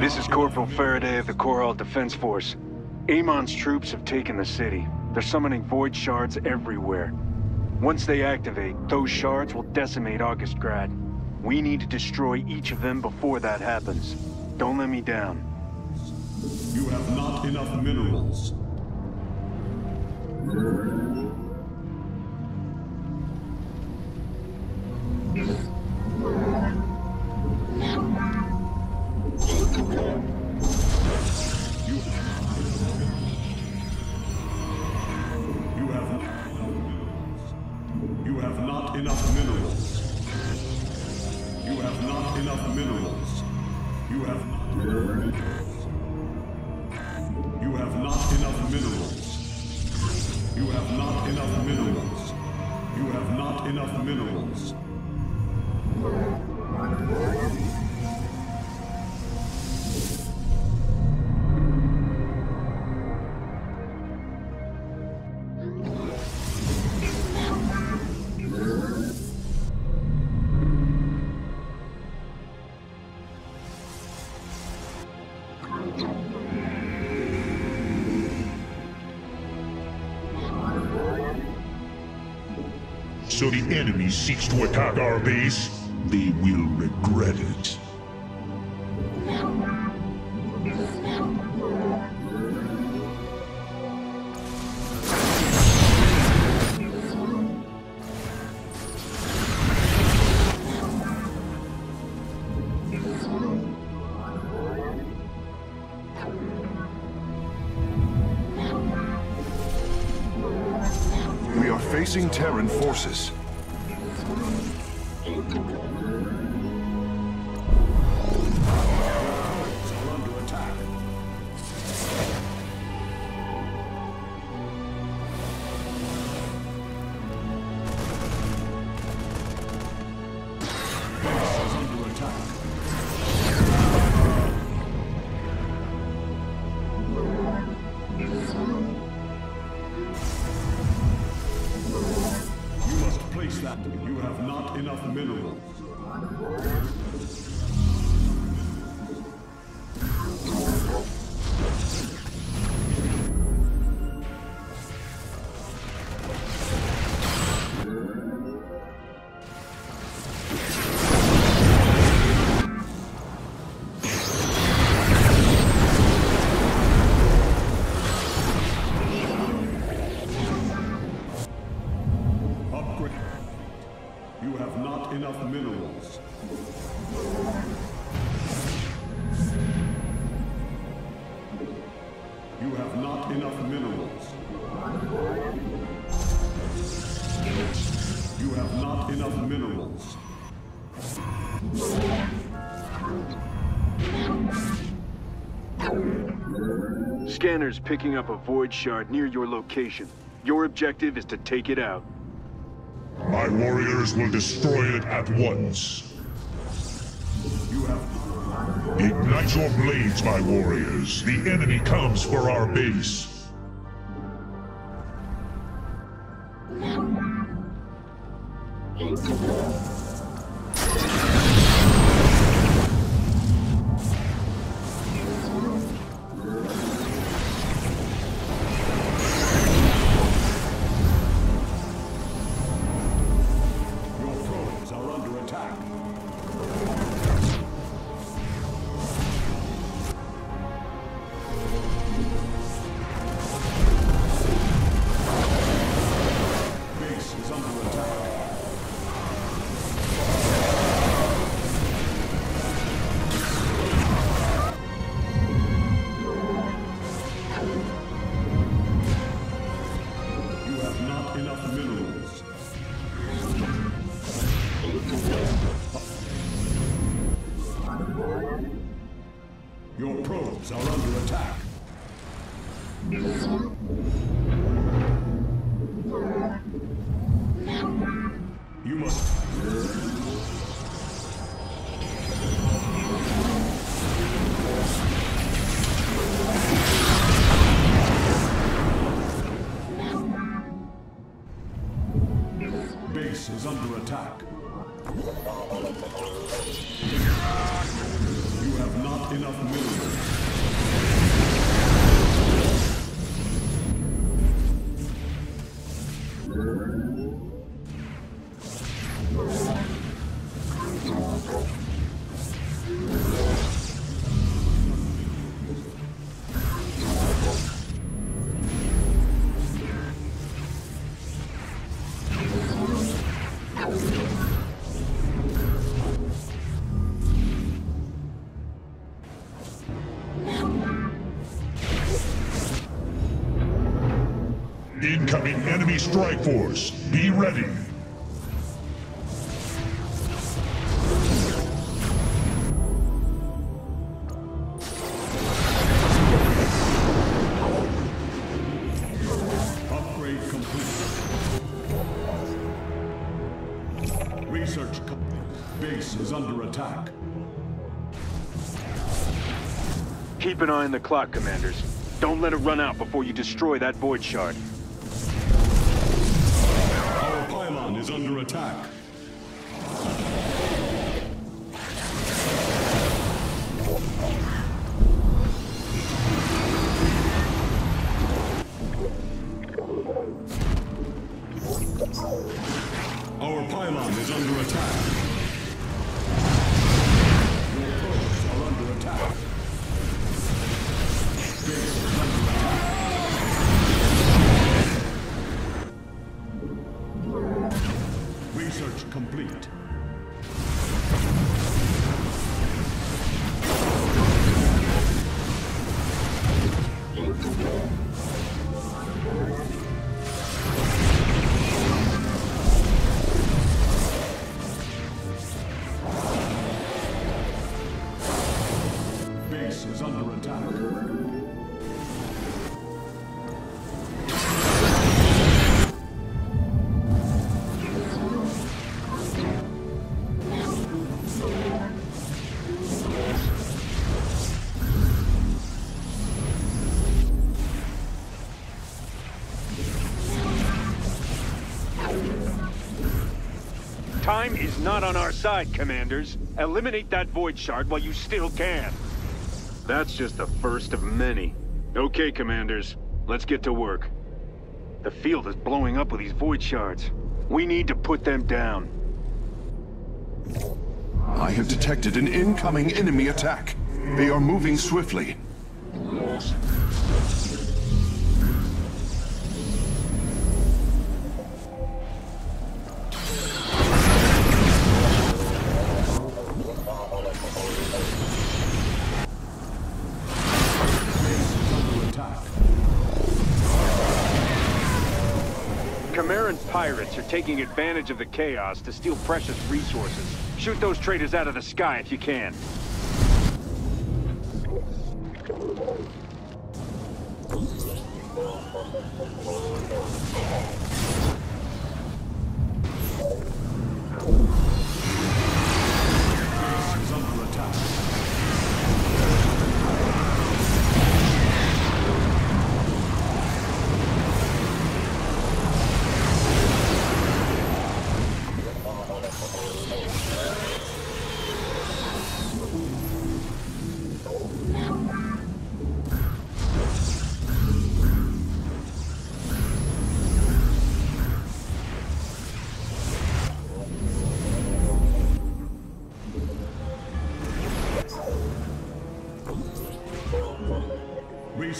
This is Corporal Faraday of the Korhal Defense Force. Amon's troops have taken the city. They're summoning void shards everywhere. Once they activate, those shards will decimate Augustgrad. We need to destroy each of them before that happens. Don't let me down. You have not enough minerals. So the enemy seeks to attack our base? They will regret it. Facing Terran forces. Not enough minerals. Scanner's picking up a void shard near your location. Your objective is to take it out. My warriors will destroy it at once. You have Ignite your blades, my warriors. The enemy comes for our base. 了。Attack. Enemy strike force. Be ready. Upgrade complete. Research complete. Base is under attack. Keep an eye on the clock, Commanders. Don't let it run out before you destroy that Void Shard. Attack. Our pylon is under attack. Is under attack. Time is not on our side, Commanders. Eliminate that Void Shard while you still can. That's just the first of many. Okay, Commanders. Let's get to work. The field is blowing up with these Void Shards. We need to put them down. I have detected an incoming enemy attack. They are moving swiftly. Taking advantage of the chaos to steal precious resources. Shoot those traitors out of the sky if you can.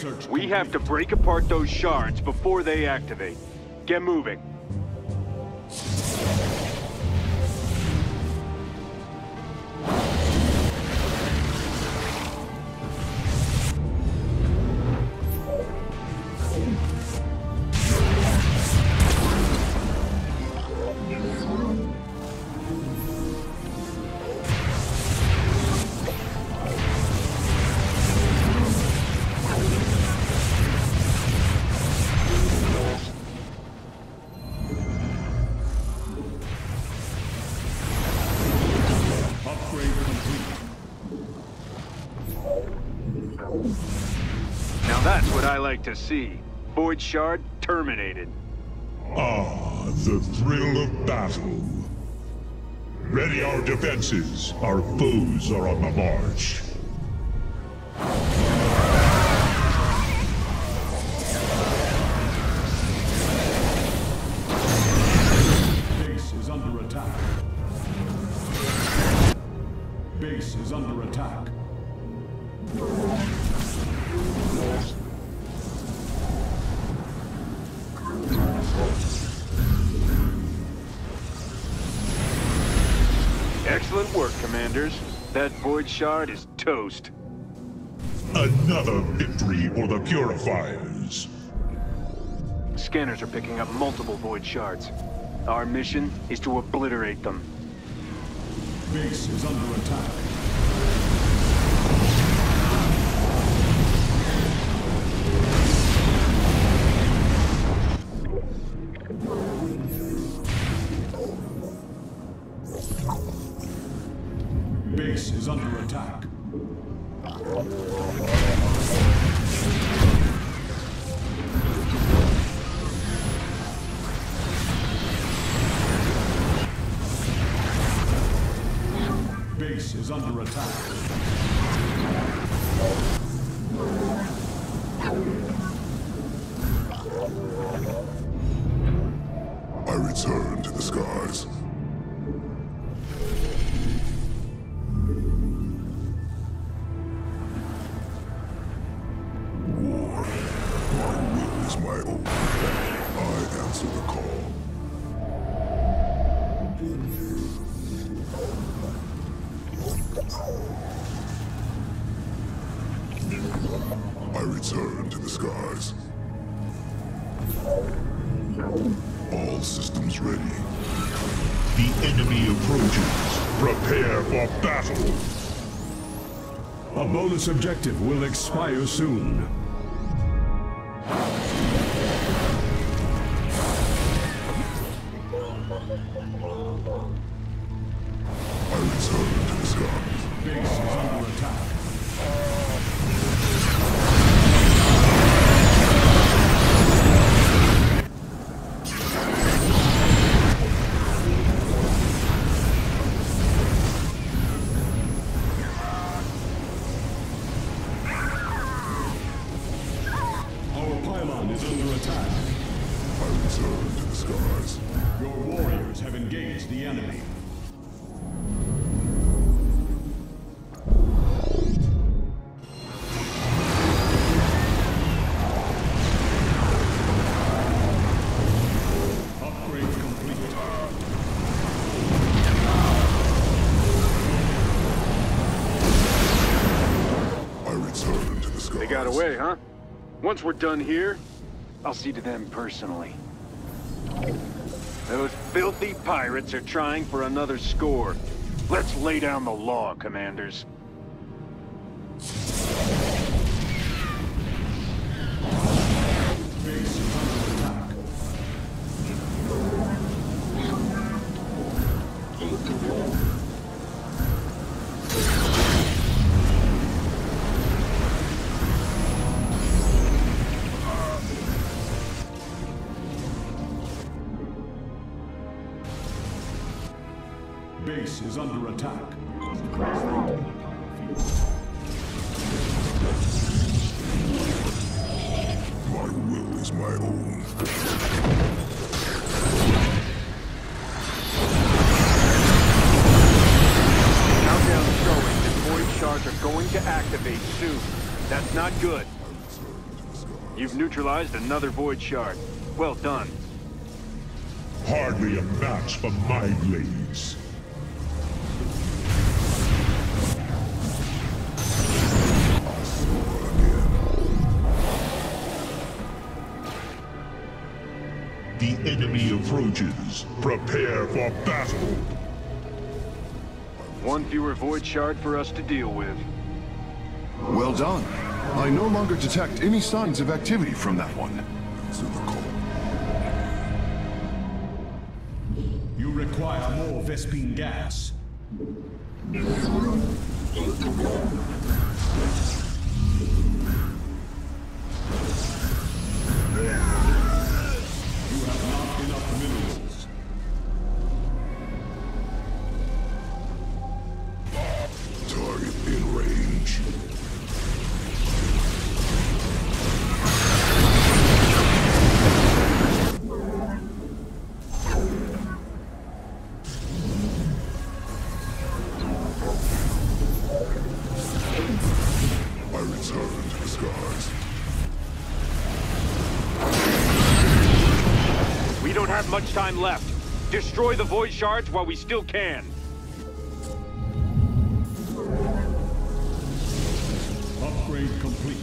Research We have to break apart those shards before they activate. Get moving. like to see. Void Shard terminated. Ah, the thrill of battle. Ready our defenses. Our foes are on the march. Base is under attack. Base is under attack. Work, Commanders. That Void Shard is toast. Another victory for the Purifiers. Scanners are picking up multiple Void Shards. Our mission is to obliterate them. Base is under attack. Return to the skies. Battle. A bonus objective will expire soon. Enemy. Upgrade complete. I return to the skies. They got away, huh? Once we're done here, I'll see to them personally. Those filthy pirates are trying for another score. Let's lay down the law, Commanders. Base is under attack. My will is my own. Countdown showing that void shards are going to activate soon. That's not good. You've neutralized another void shard. Well done. Hardly a match for my blades. Enemy approaches. Prepare for battle. One fewer void shard for us to deal with. Well done. I no longer detect any signs of activity from that one. To the call. You require more Vespene gas. Got much time left. Destroy the Void Shards while we still can. Upgrade complete.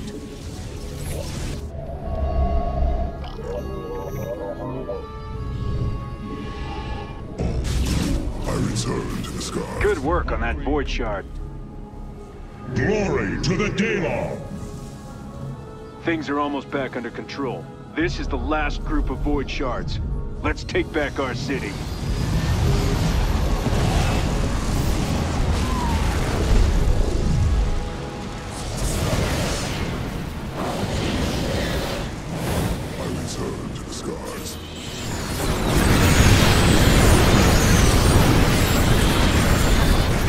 I return to the skies. Good work on that Void Shard. Glory to the Daelaam! Things are almost back under control. This is the last group of Void Shards. Let's take back our city. I return to the skies.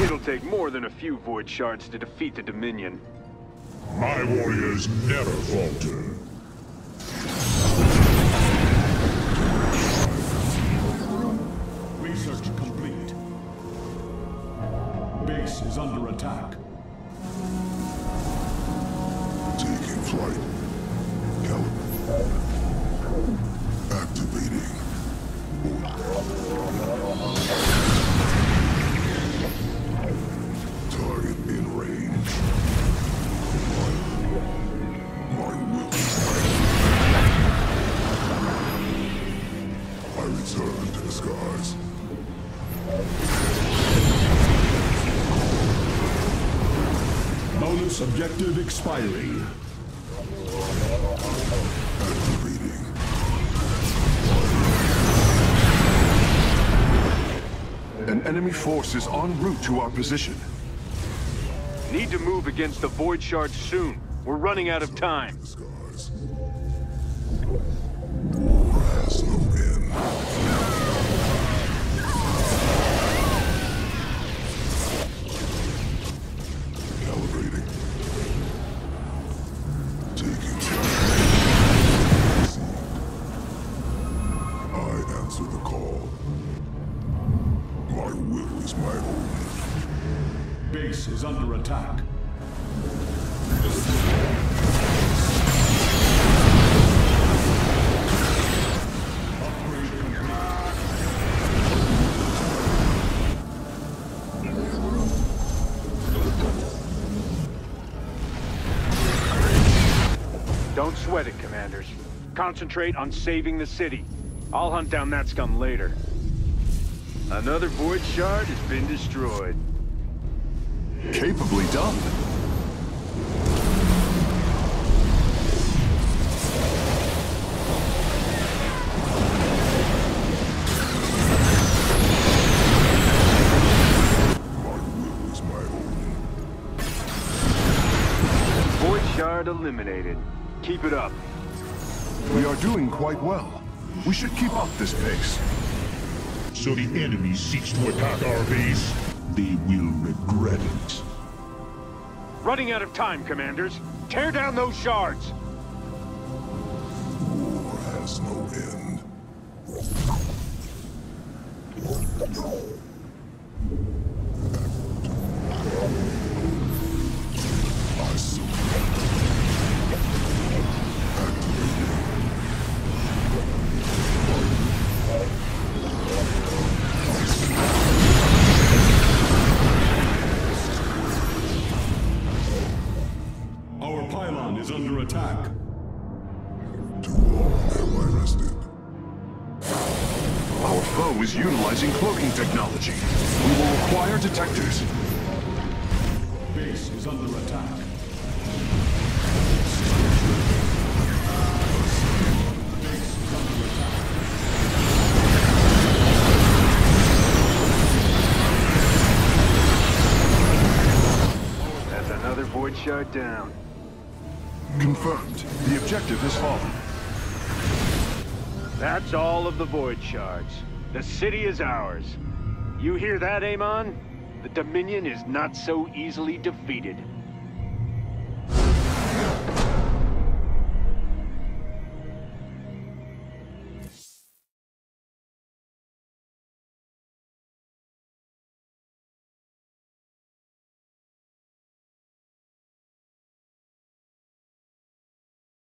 It'll take more than a few Void Shards to defeat the Dominion. My warriors never falter. Flight. Activating. Target in range. My will. I return to the skies. Bonus objective expiring. Enemy force is en route to our position. Need to move against the Void Shards soon. We're running out of time. War has no end. Concentrate on saving the city. I'll hunt down that scum later. Another Void Shard has been destroyed. Capably done. My will is my own. Void Shard eliminated. Keep it up. We are doing quite well. We should keep up this pace. So the enemy seeks to attack our base. They will regret it. Running out of time, Commanders. Tear down those shards. War has no end. Down. Confirmed. The objective has fallen. That's all of the Void Shards. The city is ours. You hear that, Amon? The Dominion is not so easily defeated.